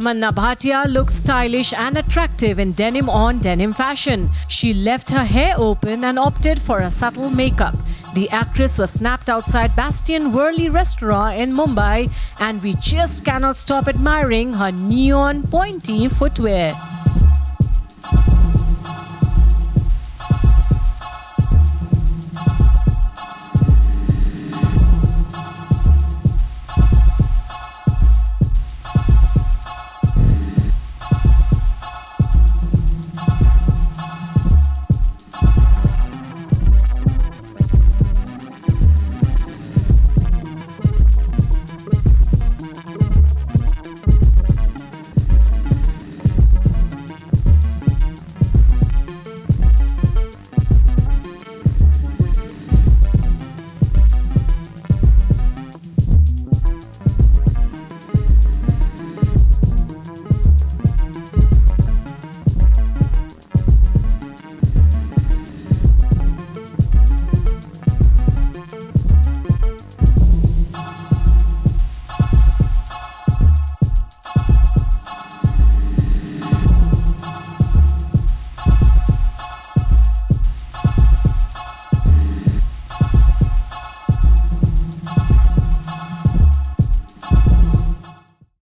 Tamannaah Bhatia looks stylish and attractive in denim on denim fashion. She left her hair open and opted for a subtle makeup. The actress was snapped outside Bastion Worli restaurant in Mumbai and we just cannot stop admiring her neon pointy footwear.